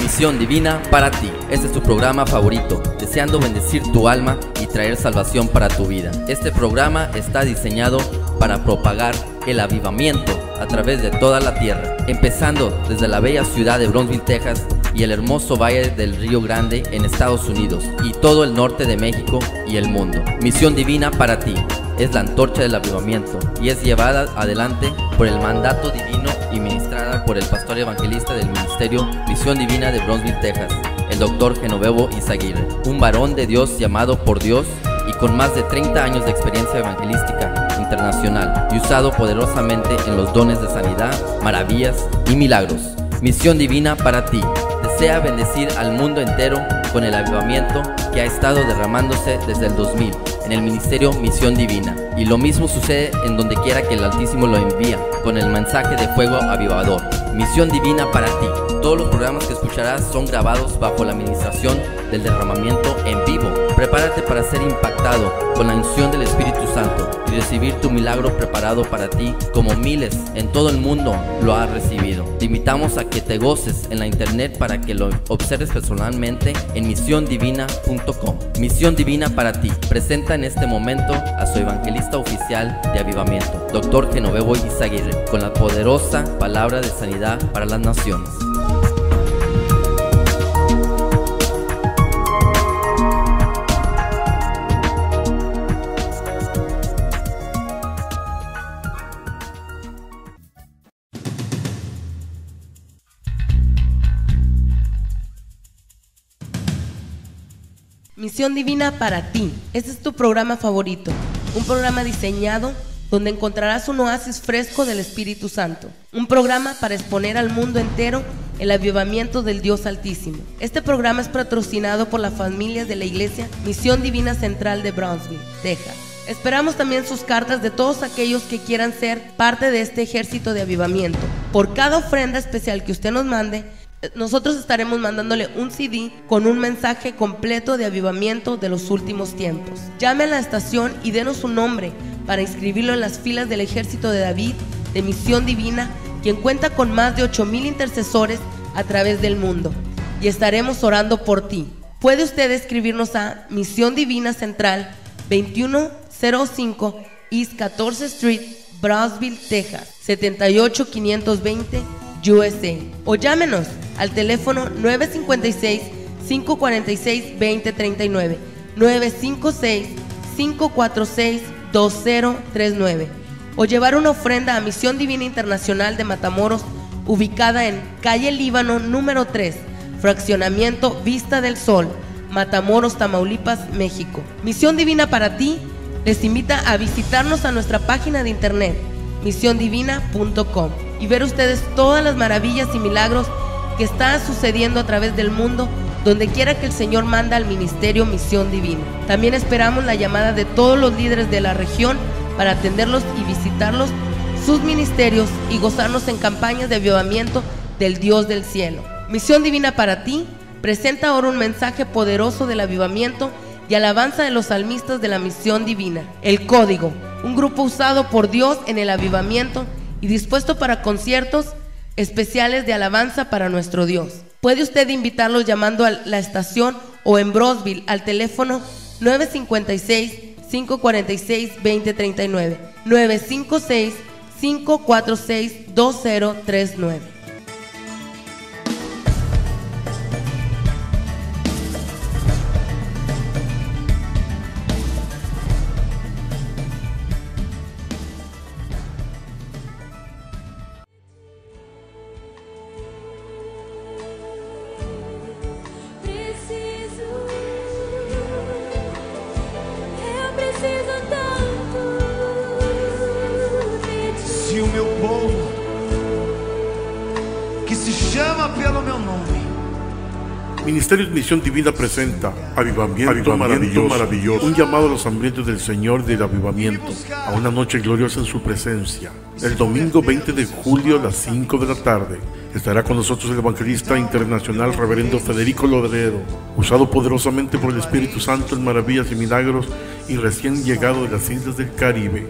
Misión divina para ti. Este es tu programa favorito, deseando bendecir tu alma y traer salvación para tu vida. Este programa está diseñado para propagar el avivamiento a través de toda la tierra, empezando desde la bella ciudad de Bronzeville, Texas, y el hermoso valle del Río Grande en Estados Unidos, y todo el norte de México y el mundo. Misión divina para ti. Es la antorcha del avivamiento y es llevada adelante por el mandato divino y ministrada por el pastor evangelista del ministerio Misión Divina de Bronzeville, Texas, el doctor Genovevo Izaguirre, un varón de Dios llamado por Dios y con más de 30 años de experiencia evangelística internacional y usado poderosamente en los dones de sanidad, maravillas y milagros. Misión divina para ti. Desea bendecir al mundo entero con el avivamiento que ha estado derramándose desde el 2000 en el ministerio Misión Divina. Y lo mismo sucede en donde quiera que el Altísimo lo envía, con el mensaje de fuego avivador. Misión Divina para ti. Todos los programas que escucharás son grabados bajo la administración del derramamiento en vivo. Prepárate para ser impactado con la unción del Espíritu Santo y recibir tu milagro preparado para ti como miles en todo el mundo lo han recibido. Te invitamos a que te goces en la internet para que lo observes personalmente en misiondivina.com. Misión Divina para ti. Presenta en este momento a su evangelista oficial de avivamiento, Dr. Genovevo Izaguirre, con la poderosa palabra de sanidad para las naciones. Misión Divina para ti. Este es tu programa favorito. Un programa diseñado donde encontrarás un oasis fresco del Espíritu Santo. Un programa para exponer al mundo entero el avivamiento del Dios Altísimo. Este programa es patrocinado por las familias de la Iglesia Misión Divina Central de Brownsville, Texas. Esperamos también sus cartas de todos aquellos que quieran ser parte de este ejército de avivamiento. Por cada ofrenda especial que usted nos mande, nosotros estaremos mandándole un CD con un mensaje completo de avivamiento de los últimos tiempos. Llame a la estación y denos su nombre para inscribirlo en las filas del ejército de David de Misión Divina, quien cuenta con más de 8000 intercesores a través del mundo. Y estaremos orando por ti. Puede usted escribirnos a Misión Divina Central 2105 East 14 Street, Brownsville, Texas 78520 USA o llámenos al teléfono 956-546-2039, 956-546-2039 o llevar una ofrenda a Misión Divina Internacional de Matamoros ubicada en calle Líbano número 3, fraccionamiento Vista del Sol, Matamoros, Tamaulipas, México. Misión Divina para ti les invita a visitarnos a nuestra página de internet misiondivina.com y ver ustedes todas las maravillas y milagros que están sucediendo a través del mundo donde quiera que el Señor manda al ministerio Misión Divina. También esperamos la llamada de todos los líderes de la región para atenderlos y visitarlos, sus ministerios y gozarnos en campañas de avivamiento del Dios del cielo. Misión Divina para ti presenta ahora un mensaje poderoso del avivamiento y alabanza de los salmistas de la Misión Divina. El Código, un grupo usado por Dios en el avivamiento y dispuesto para conciertos especiales de alabanza para nuestro Dios. Puede usted invitarlos llamando a la estación o en Brosville al teléfono 956-546-2039. 956-546-2039. Que se chama pelo meu nome, Ministerios Misión Divina presenta Avivamiento, maravilloso, maravilloso, un llamado a los hambrientos del Señor del avivamiento, a una noche gloriosa en su presencia. El domingo 20 de julio a las 5 de la tarde, Estará con nosotros el evangelista internacional reverendo Federico Lodrero, usado poderosamente por el Espíritu Santo en maravillas y milagros y recién llegado de las islas del Caribe.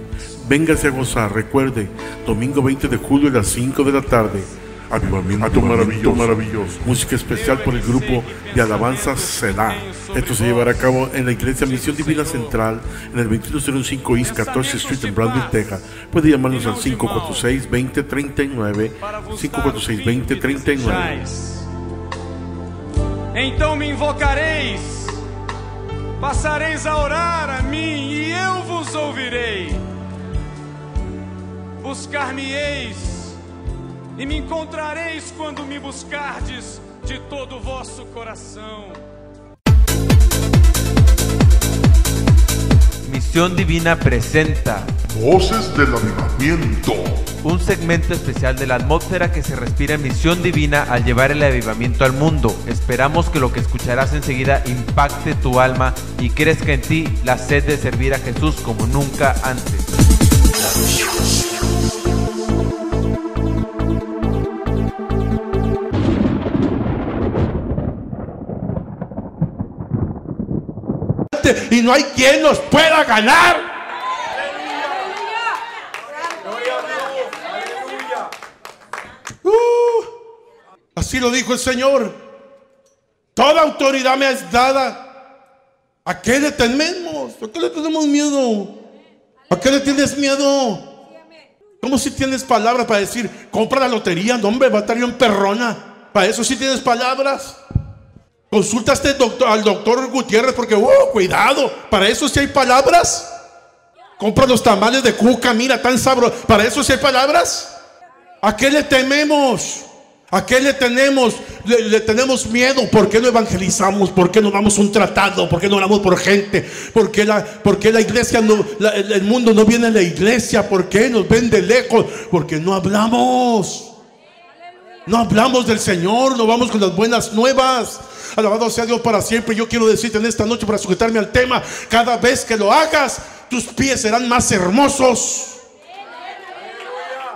Véngase a gozar, recuerde, domingo 20 de julio a las 5 de la tarde. Avivamiento maravilloso, maravilloso. Música especial por el grupo de alabanza Selah. Esto se llevará a cabo en la iglesia Misión Divina Central en el 2205 East 14 Street en Brownsville, Texas. Puede llamarnos al 546-2039. 546-2039. Traz. Então me invocareis, passareis a orar a mim e eu vos ouvirei. Buscar-me-eis e me encontrareis quando me buscardes de todo o vosso coração. Misión Divina presenta Voces del avivamiento. un segmento especial de la atmósfera que se respira en Misión Divina al llevar el avivamiento al mundo. Esperamos que lo que escucharás enseguida impacte tu alma y crezca en ti la sed de servir a Jesús como nunca antes. Y no hay quien nos pueda ganar. Uh, así lo dijo el Señor. Toda autoridad me es dada. ¿A qué le tememos? ¿A qué le tenemos miedo? ¿A qué le tienes miedo? ¿Cómo si tienes palabras para decir, compra la lotería? No, hombre, va a estar bien perrona. Para eso sí tienes palabras. Consulta este doctor, al doctor Gutiérrez porque, oh, cuidado, para eso sí hay palabras. Compra los tamales de cuca, mira, tan sabroso. Para eso sí hay palabras. ¿A qué le tememos? ¿A qué le tenemos? Le, tenemos miedo. ¿Por qué no evangelizamos? ¿Por qué no damos un tratado? ¿Por qué no oramos por gente? ¿Por qué la, la iglesia no, la- el mundo no viene a la iglesia? ¿Por qué nos ven de lejos? Porque no hablamos. No hablamos del Señor, no vamos con las buenas nuevas. Alabado sea Dios para siempre. Yo quiero decirte en esta noche para sujetarme al tema, cada vez que lo hagas, tus pies serán más hermosos.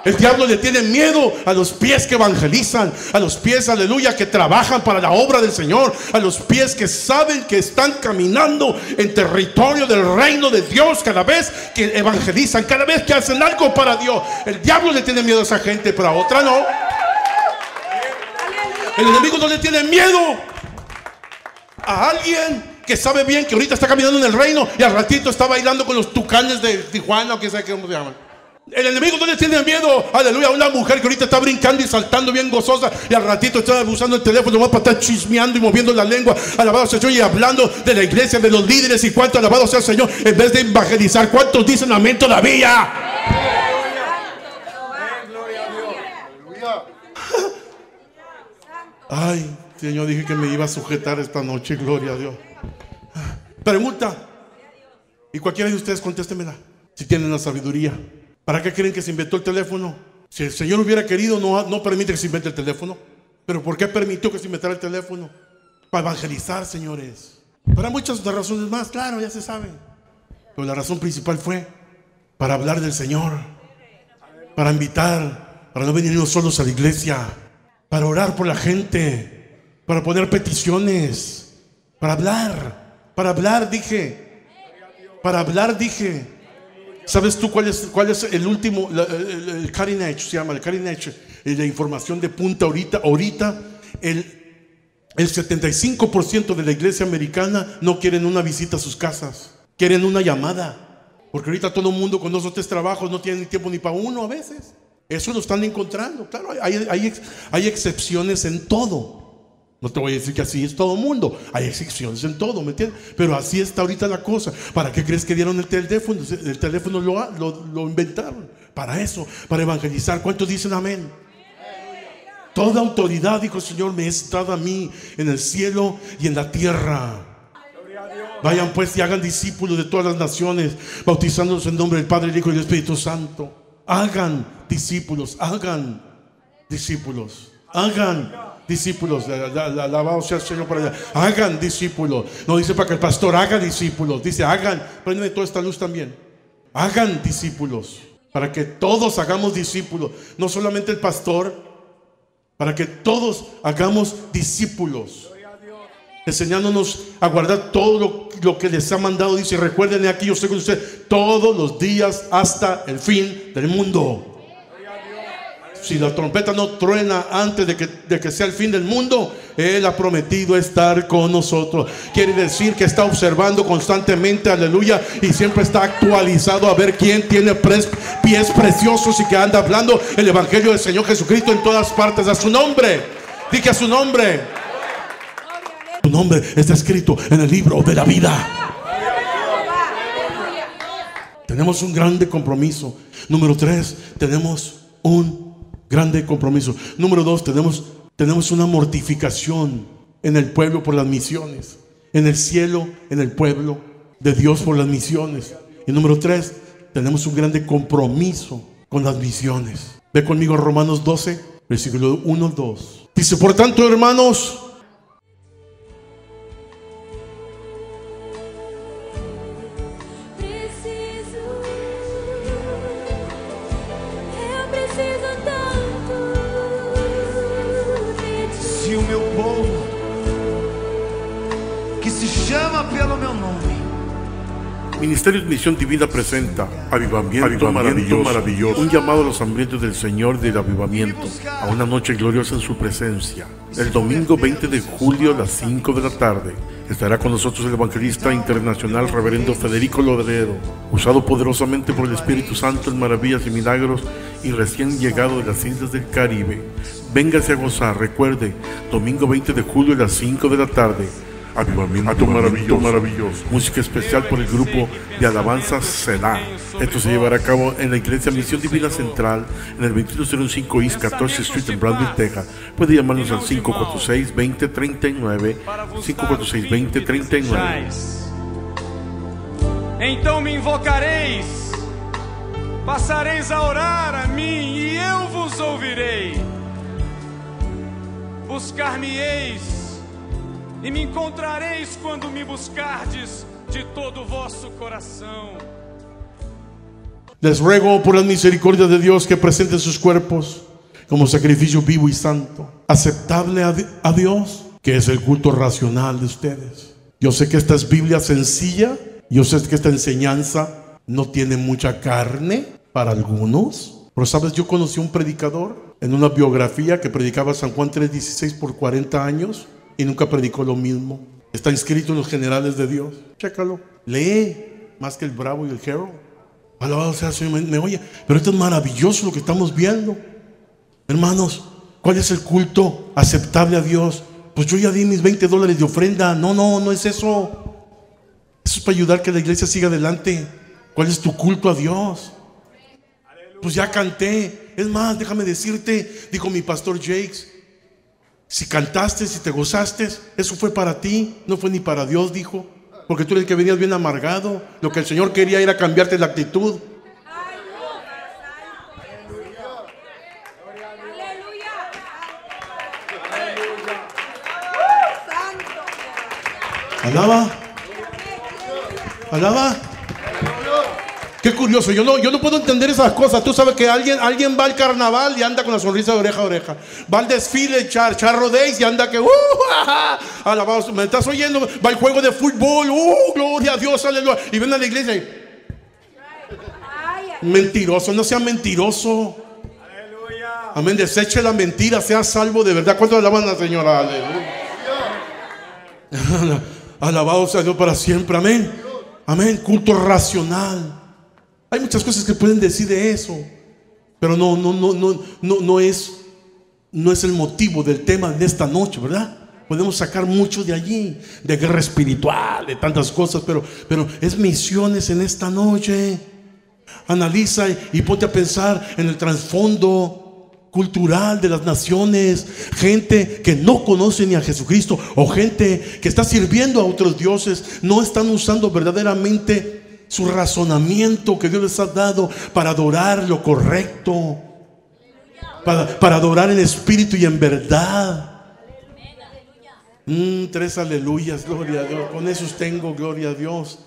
El diablo le tiene miedo a los pies que evangelizan, a los pies, aleluya, que trabajan para la obra del Señor, a los pies que saben que están caminando en territorio del reino de Dios cada vez que evangelizan, cada vez que hacen algo para Dios. El diablo le tiene miedo a esa gente, pero a otra no. El enemigo no le tiene miedo a alguien que sabe bien que ahorita está caminando en el reino y al ratito está bailando con los tucanes de Tijuana o que sabe cómo se llaman. El enemigo no le tiene miedo, aleluya, a una mujer que ahorita está brincando y saltando bien gozosa y al ratito está usando el teléfono para estar chismeando y moviendo la lengua, alabado sea el Señor y hablando de la iglesia, de los líderes y cuánto alabado sea el Señor, en vez de evangelizar, ¿cuántos dicen amén todavía? Ay, Señor, dije que me iba a sujetar esta noche, gloria a Dios. Pregunta. Y cualquiera de ustedes contéstemela. Si tienen la sabiduría. ¿Para qué creen que se inventó el teléfono? Si el Señor hubiera querido, no, no permite que se invente el teléfono. Pero ¿por qué permitió que se inventara el teléfono? Para evangelizar, señores. Para muchas razones más, claro, ya se saben. Pero la razón principal fue para hablar del Señor. Para invitar, para no venir solos a la iglesia. Para orar por la gente. Para poner peticiones. Para hablar. Para hablar, dije. Para hablar, dije. ¿Sabes tú cuál es, cuál es el último, el, el cutting edge, se llama el cutting edge, la información de punta ahorita? Ahorita el, el 75% de la iglesia americana no quieren una visita a sus casas, quieren una llamada. Porque ahorita todo el mundo con dos o tres trabajos no tiene ni tiempo ni para uno a veces. Eso lo están encontrando. Claro, hay, hay, hay excepciones en todo. No te voy a decir que así es todo el mundo. Hay excepciones en todo, ¿me entiendes? Pero así está ahorita la cosa. ¿Para qué crees que dieron el teléfono? El teléfono lo, lo inventaron. Para eso, para evangelizar. ¿Cuántos dicen amén? Toda autoridad, dijo el Señor, me es dada a mí en el cielo y en la tierra. Vayan pues y hagan discípulos de todas las naciones, bautizándolos en nombre del Padre, el Hijo y el Espíritu Santo. Hagan discípulos, hagan discípulos, hagan discípulos. La- la- la- Alabado sea el Señor para allá. Hagan discípulos. No dice para que el pastor haga discípulos, dice hagan. Préndeme toda esta luz también. Hagan discípulos. Para que todos hagamos discípulos. No solamente el pastor, para que todos hagamos discípulos, enseñándonos a guardar todo lo, que les ha mandado. Dice, recuerden aquí, yo estoy con usted todos los días hasta el fin del mundo. Si la trompeta no truena antes de que, de que sea el fin del mundo, Él ha prometido estar con nosotros. Quiere decir que está observando constantemente, aleluya, y siempre está actualizado a ver quién tiene pies preciosos y que anda hablando el Evangelio del Señor Jesucristo en todas partes. A su nombre, dije a su nombre. Su nombre está escrito en el libro de la vida. Tenemos un grande compromiso. Número tres, tenemos un grande compromiso. Número dos, tenemos, tenemos una mortificación en el pueblo por las misiones. En el cielo, en el pueblo de Dios por las misiones. Y número tres, tenemos un grande compromiso con las misiones. Ve conmigo Romanos 12, versículo 1 al 2. Dice, por tanto, hermanos, que se chama pelo meu nome, Ministerios Misión Divina presenta Avivamiento, Avivamiento maravilloso, maravilloso. Un llamado a los hambrientos del Señor del avivamiento a una noche gloriosa en su presencia. El domingo 20 de julio a las 5 de la tarde estará con nosotros el evangelista internacional Reverendo Federico Lodrero, usado poderosamente por el Espíritu Santo en maravillas y milagros y recién llegado de las islas del Caribe. Véngase a gozar, recuerde, domingo 20 de julio a las 5 de la tarde. Avivamiento maravilloso, maravilloso. Música especial por el grupo de alabanza Selah. Esto se llevará a cabo en la iglesia Misión Divina Central en el 2205 East 14 Street en Brandon, Texas. Puede llamarnos al 546-2039. 546-2039. Então me invocareis, passareis a orar a mim e eu vos ouvirei. Buscar-me-eis e me encontrareis quando me buscardes de todo vosso coração. Les ruego por las misericordias de Dios que presenten sus cuerpos como sacrificio vivo y santo, aceptable a Dios, que es el culto racional de ustedes. Yo sé que esta es Biblia sencilla, yo sé que esta enseñanza no tiene mucha carne para algunos, pero sabes, yo conocí un predicador en una biografía que predicaba San Juan 3:16 por 40 años y nunca predicó lo mismo. Está inscrito en los generales de Dios. Chécalo. Lee más que el Bravo y el Herald. Alabado sea el Señor. Me, me oye, pero esto es maravilloso lo que estamos viendo. Hermanos, ¿cuál es el culto aceptable a Dios? Pues yo ya di mis 20 dólares de ofrenda. No, no, no es eso. Eso es para ayudar que la iglesia siga adelante. ¿Cuál es tu culto a Dios? Pues ya canté. Es más, déjame decirte, dijo mi pastor Jakes, si cantaste, si te gozaste, eso fue para ti, no fue ni para Dios, dijo. Porque tú eres el que venías bien amargado. Lo que el Señor quería era cambiarte la actitud. Alaba. Alaba. Qué curioso, yo no, yo no puedo entender esas cosas. Tú sabes que alguien, alguien va al carnaval y anda con la sonrisa de oreja a oreja. Va al desfile, char, charro days y anda que, uh, ajá, alabado, me estás oyendo. Va al juego de fútbol, uh, gloria a Dios, aleluya. Y ven a la iglesia y, mentiroso, no sea mentiroso. Amén, deseche la mentira, sea salvo de verdad. ¿Cuánto alaban a la señora? Aleluya. Alabado sea Dios para siempre, amén. Amén, culto racional. Hay muchas cosas que pueden decir de eso, pero no, no, no, no, no, no es, no es el motivo del tema de esta noche, ¿verdad? Podemos sacar mucho de allí, de guerra espiritual, de tantas cosas, pero, pero es misiones en esta noche. Analiza y, ponte a pensar en el trasfondo cultural de las naciones, gente que no conoce ni a Jesucristo o gente que está sirviendo a otros dioses, no están usando verdaderamente su razonamiento que Dios les ha dado para adorar lo correcto, para, para adorar en espíritu y en verdad. Mm, tres aleluyas, gloria a Dios. Con esos tengo, gloria a Dios.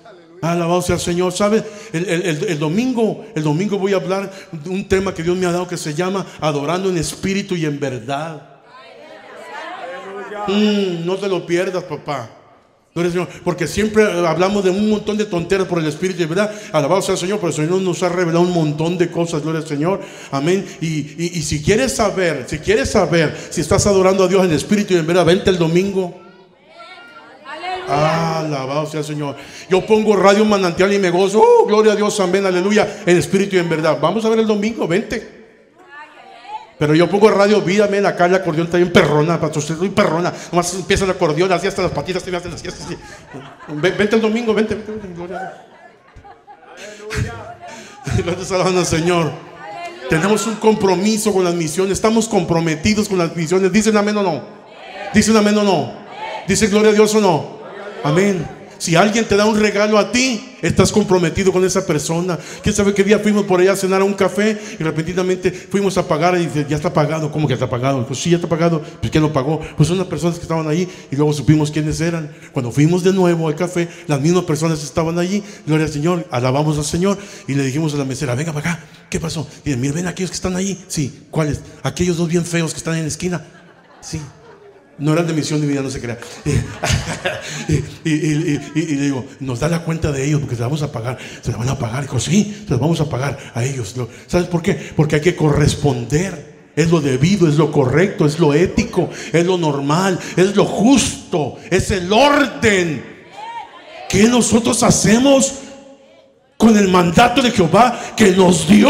Alabado sea el Señor. ¿Sabe? El, el- el- domingo, el domingo voy a hablar de un tema que Dios me ha dado que se llama adorando en espíritu y en verdad. Mm, no te lo pierdas, papá. Gloria al Señor. Porque siempre hablamos de un montón de tonteras por el Espíritu, verdad. Alabado sea el Señor, pero el Señor nos ha revelado un montón de cosas, gloria al Señor. Amén. Y, y- y si quieres saber, si quieres saber si estás adorando a Dios en espíritu y en verdad, vente el domingo. Ah, alabado sea el Señor. Yo pongo radio manantial y me gozo. Oh, gloria a Dios, amén, aleluya. En espíritu y en verdad. Vamos a ver el domingo, vente. Pero yo pongo radio vida, amén. Acá el acordeón está bien perrona, pastor. Estoy perrona. Nomás empieza el acordeón, así hasta las patitas te hacen así, así, así. Ven- Vente el domingo, vente, vente, vente, gloria a Dios. Gracias alabando al Señor. Tenemos un compromiso con las misiones. Estamos comprometidos con las misiones. Dicen amén o no. Dicen amén o no. Dicen gloria a Dios o no. Amén. Si alguien te da un regalo a ti, estás comprometido con esa persona. ¿Quién sabe qué día fuimos por allá a cenar a un café y repentinamente fuimos a pagar y dice, ya está pagado? ¿Cómo que está pagado? Pues sí, ya está pagado. Pues ¿quién lo pagó? Pues unas personas que estaban ahí y luego supimos quiénes eran. Cuando fuimos de nuevo al café, las mismas personas estaban allí. Gloria al Señor, alabamos al Señor y le dijimos a la mesera, venga para acá. ¿Qué pasó? Y dice, mira, ven aquellos que están ahí. Sí, ¿cuáles? Aquellos dos bien feos que están en la esquina. Sí. No eran de misión divina, no se crea. Y, y- y- y- y- y digo, nos da la cuenta de ellos porque se la vamos a pagar. Se la van a pagar. Dijo, sí, se la vamos a pagar a ellos. Lo- ¿Sabes por qué? Porque hay que corresponder. Es lo debido, es lo correcto, es lo ético, es lo normal, es lo justo, es el orden. que nosotros hacemos con el mandato de Jehová que nos dio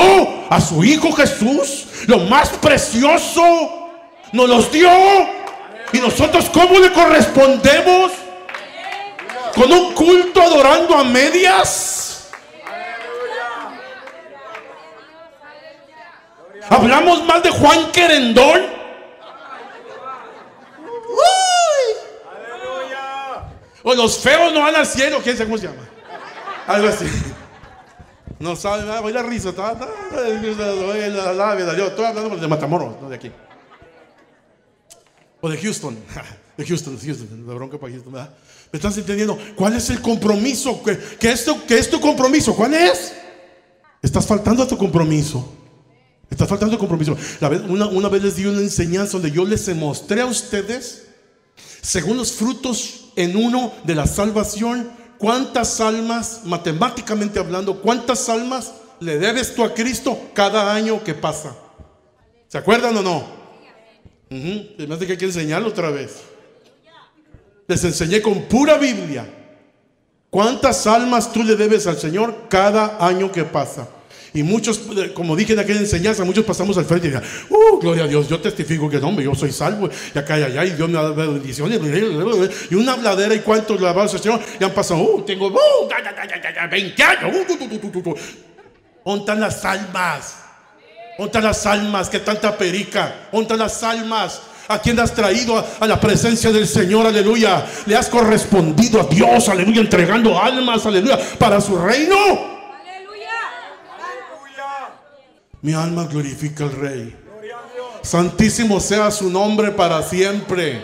a su Hijo Jesús? Lo más precioso nos los dio. ¿Y nosotros cómo le correspondemos? ¿Con un culto adorando a medias? ¿Hablamos mal de Juan Querendón? O los feos no van al cielo, ¿quién sabe cómo se llama? Algo así. No sabe nada, voy la risa. la- Yo estoy hablando de Matamoros, no de aquí. O de Houston. De Houston, de Houston. La bronca para Houston. ¿Me estás entendiendo? ¿Cuál es el compromiso? ¿Qué, qué es, tu, es tu compromiso? ¿Cuál es? Estás faltando a tu compromiso. Estás faltando a tu compromiso. Una, una vez les di una enseñanza donde yo les mostré a ustedes, según los frutos en uno de la salvación, cuántas almas, matemáticamente hablando, cuántas almas le debes tú a Cristo cada año que pasa. ¿Se acuerdan o no? Me hace que hay que enseñarlo otra vez. Les enseñé con pura Biblia. ¿Cuántas almas tú le debes al Señor cada año que pasa? Y muchos, como dije en aquella enseñanza, muchos pasamos al frente y dicen, uh, gloria a Dios, yo testifico que no, yo soy salvo, y acá y allá, y Dios me dado bendiciones, y una habladera, y cuántos alabados al Señor, y han pasado, uh, tengo, uh, ya, ya, ya, ya, ya, 20 años, uh, tu, tu. ¿Dónde están las almas? ¿Dónde están las almas? ¿Qué tanta perica? ¿Dónde están las almas? ¿A quién has traído a, a la presencia del Señor? Aleluya. Le has correspondido a Dios, aleluya, entregando almas, aleluya, para su reino. Mi alma glorifica al Rey. Santísimo sea su nombre para siempre.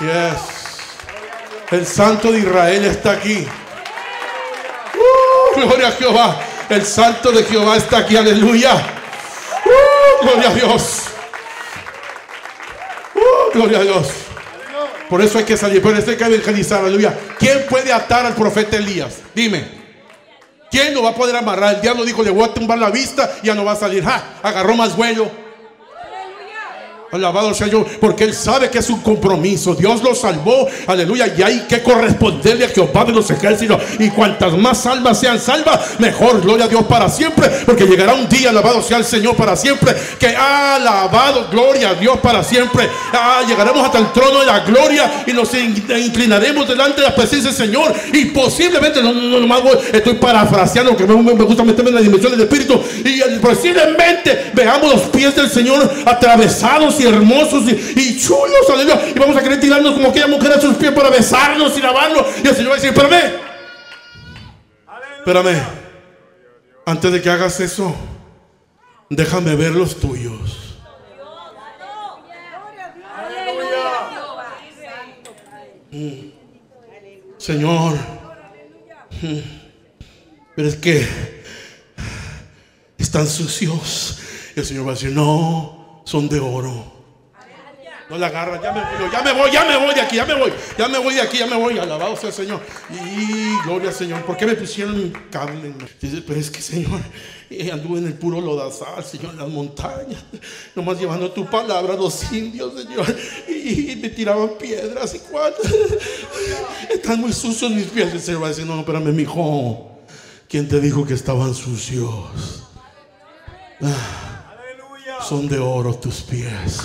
Yes. El Santo de Israel está aquí. Uh, gloria a Jehová. El Santo de Jehová está aquí. Aleluya. Uh, gloria a Dios. Uh, gloria a Dios. Por eso hay que salir, por eso hay que evangelizar. Aleluya. ¿Quién puede atar al profeta Elías? Dime. ¿Quién lo va a poder amarrar? El diablo dijo, le voy a tumbar la vista y ya no va a salir. ¡Ja! Agarró más vuelo. Alabado sea yo, porque Él sabe que es un compromiso. Dios lo salvó, aleluya, y hay que corresponderle a Jehová de los ejércitos. Y cuantas más almas sean salvas, mejor, gloria a Dios para siempre, porque llegará un día, alabado sea el Señor para siempre, que alabado, gloria a Dios para siempre. Ah, llegaremos hasta el trono de la gloria y nos in- inclinaremos delante de la presencia del Señor. Y posiblemente, no, no, no, voy- estoy parafraseando, que me, me- gusta meterme en la dimensión del Espíritu, y posiblemente veamos los pies del Señor atravesados y hermosos y, chulos, aleluya. Y vamos a querer tirarnos como aquella mujer a sus pies para besarnos y lavarnos. Y el Señor va a decir, espérame. Espérame. Antes de que hagas eso, déjame ver los tuyos. Mm. Señor, mm, pero es que están sucios. Y el Señor va a decir, no, son de oro. No la agarra, ya me voy, ya me voy, ya me voy de aquí, ya me voy, ya me voy de aquí, ya me voy, alabado sea el Señor. Y gloria al Señor, ¿por qué me pusieron cable? Dice, pero es que Señor, eh, anduve en el puro lodazal, Señor, en las montañas, nomás llevando tu palabra a los indios, Señor, y, me tiraban piedras y cuántas. Están muy sucios mis pies. El Señor va a decir, no, espérame, mi hijo, ¿quién te dijo que estaban sucios? Ah. Son de oro tus pies.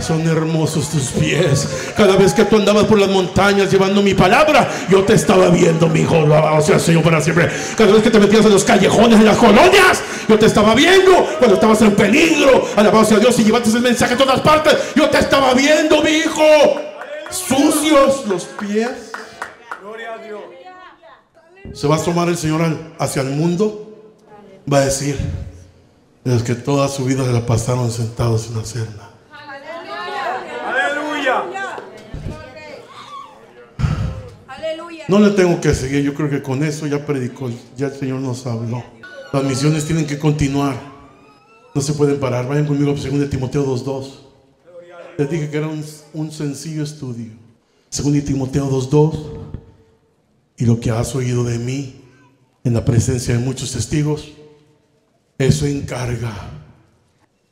Son hermosos tus pies. Cada vez que tú andabas por las montañas llevando mi palabra, yo te estaba viendo, mi hijo. Alabado sea Señor para siempre. Cada vez que te metías en los callejones, en las colonias, yo te estaba viendo. Cuando estabas en peligro, alabado sea Dios, y llevaste el mensaje a todas partes, yo te estaba viendo, mi hijo. Sucios los pies. Se va a asomar el Señor hacia el mundo. Va a decir. De los que toda su vida se la pasaron sentados sin hacer nada. No le tengo que seguir, yo creo que con eso ya predicó, ya el Señor nos habló. Las misiones tienen que continuar, no se pueden parar. Vayan conmigo a 2 Timoteo 2.2. Les dije que era un, un sencillo estudio. 2 Timoteo 2.2. Y lo que has oído de mí en la presencia de muchos testigos, eso encarga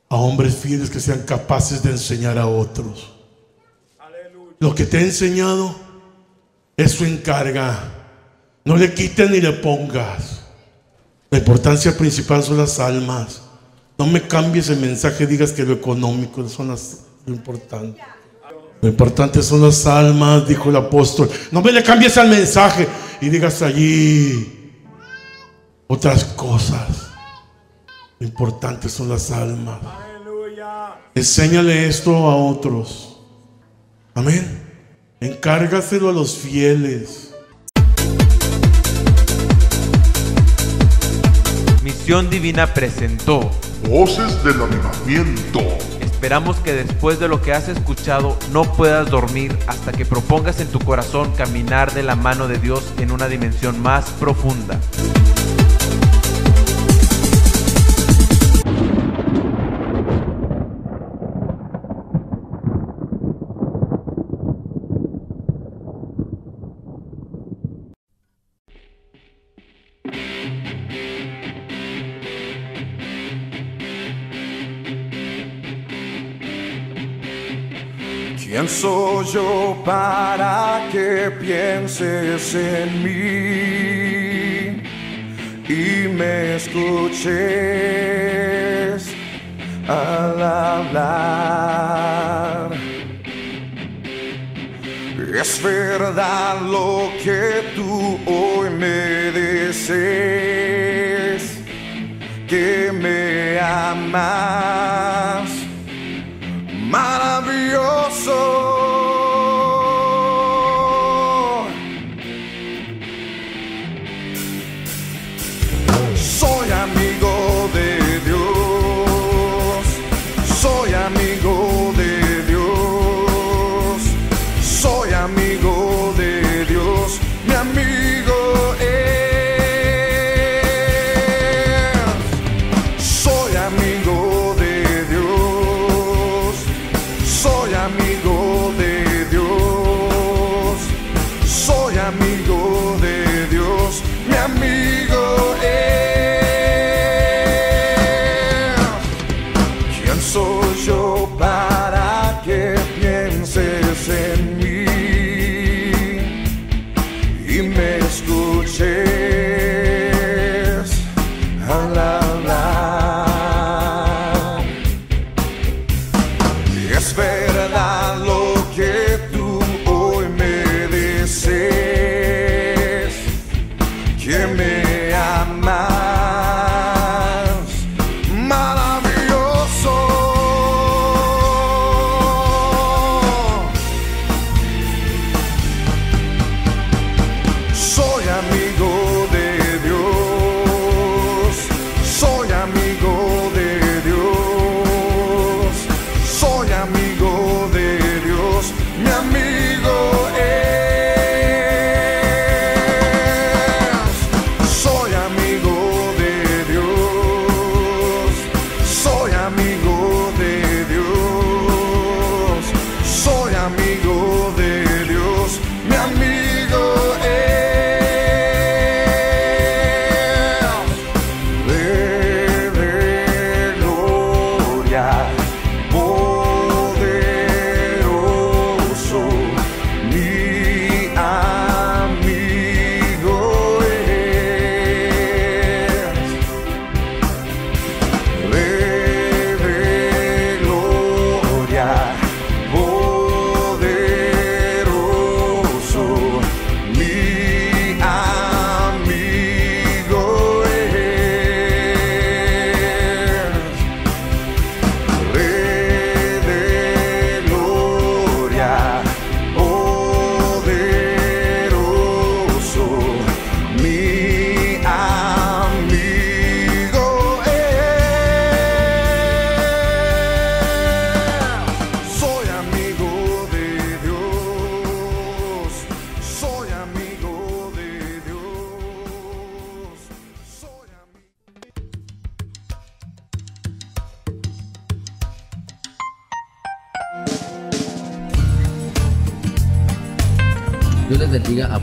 a hombres fieles que sean capaces de enseñar a otros. Lo que te he enseñado, eso encarga. No le quites ni le pongas. La importancia principal son las almas. No me cambies el mensaje, digas que lo económico son las, lo importante. Lo importante son las almas, dijo el apóstol. No me le cambies al mensaje y digas allí otras cosas. Lo importante son las almas. Enséñale esto a otros. Amén. Encárgaselo a los fieles. Misión Divina presentó. Voces del avivamiento. Esperamos que después de lo que has escuchado no puedas dormir hasta que propongas en tu corazón caminar de la mano de Dios en una dimensión más profunda. ¿Quién soy yo para que pienses en mí y me escuches al hablar? Es verdad lo que tú hoy me dices, que me amas maravilloso.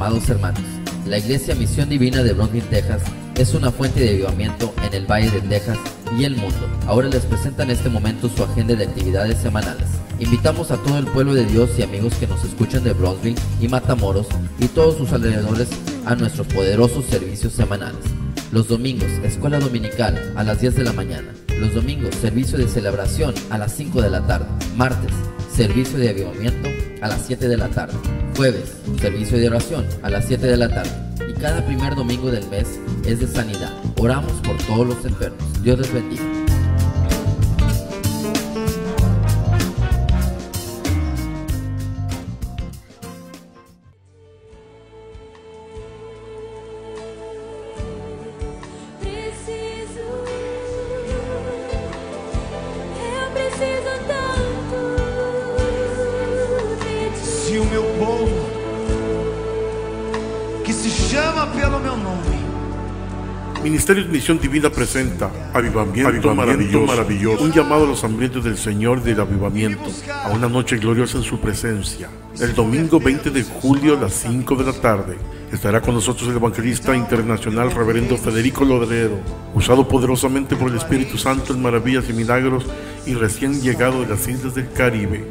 Amados hermanos. La Iglesia Misión Divina de Brooklyn, Texas, es una fuente de avivamiento en el Valle de Texas y el mundo. Ahora les presenta en este momento su agenda de actividades semanales. Invitamos a todo el pueblo de Dios y amigos que nos escuchan de Bronzeville y Matamoros y todos sus alrededores a nuestros poderosos servicios semanales. Los domingos, escuela dominical a las 10 de la mañana. Los domingos, servicio de celebración a las 5 de la tarde. Martes, servicio de avivamiento a las 7 de la tarde. Jueves, servicio de oración a las 7 de la tarde. Y cada primer domingo del mes es de sanidad. Oramos por todos los enfermos. Dios les bendiga. Se chama pelo meu nome, Ministerios Misión Divina presenta Avivamiento, maravilloso, maravilloso. Un llamado a los hambrientos del Señor del avivamiento a una noche gloriosa en su presencia. El domingo 20 de julio a las 5 de la tarde estará con nosotros el evangelista internacional Reverendo Federico Lodrero, usado poderosamente por el Espíritu Santo en maravillas y milagros y recién llegado de las islas del Caribe.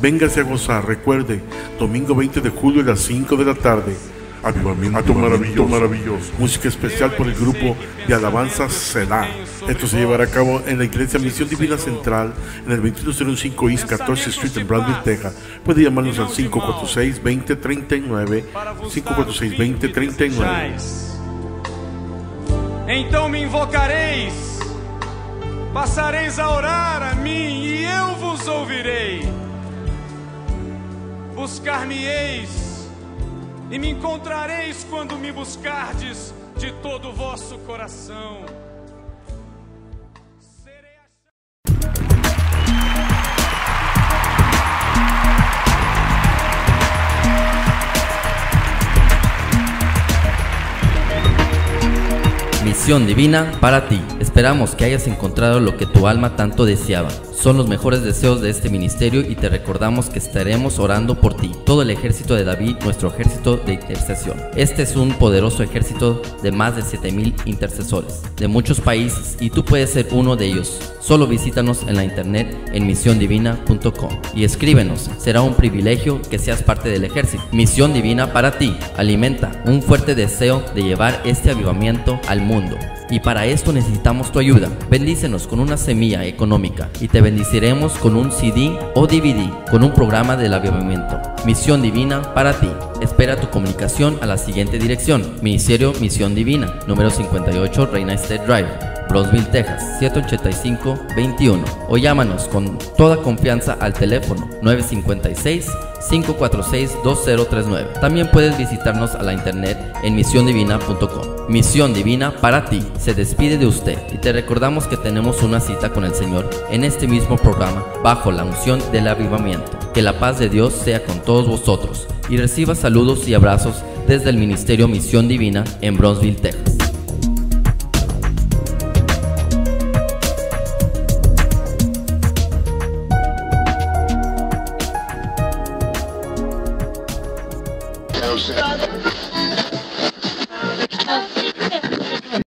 Véngase a gozar, recuerde, domingo 20 de julio a las 5 de la tarde. Avivamiento maravilloso, maravilloso. Música especial por el grupo de alabanza Selah. Esto se llevará a cabo en la iglesia Misión Divina Central en el 2105 East 14 Street en Brownsville, Texas. Puede llamarnos al 546-2039. 546-2039. Jais. Então me invocareis, passareis a orar a mim e eu vos ouvirei. Buscar-me-eis e me encontrareis quando me buscardes de todo o vosso coração. Misión divina para ti. Esperamos que hayas encontrado lo que tu alma tanto deseaba. Son los mejores deseos de este ministerio y te recordamos que estaremos orando por ti. Todo el ejército de David, nuestro ejército de intercesión. Este es un poderoso ejército de más de 7000 intercesores de muchos países y tú puedes ser uno de ellos. Solo visítanos en la internet en misiondivina.com y escríbenos. Será un privilegio que seas parte del ejército. Misión divina para ti. Alimenta un fuerte deseo de llevar este avivamiento al mundo. Y para esto necesitamos tu ayuda. Bendícenos con una semilla económica y te bendiciremos con un CD o DVD con un programa del avivamiento. Misión Divina para ti. Espera tu comunicación a la siguiente dirección. Ministerio Misión Divina, número 58 Reina State Drive. Brownsville, Texas 785-21 o llámanos con toda confianza al teléfono 956-546-2039. También puedes visitarnos a la internet en misiondivina.com. Misión Divina para ti se despide de usted y te recordamos que tenemos una cita con el Señor en este mismo programa bajo la unción del avivamiento. Que la paz de Dios sea con todos vosotros y reciba saludos y abrazos desde el Ministerio Misión Divina en Brownsville, Texas.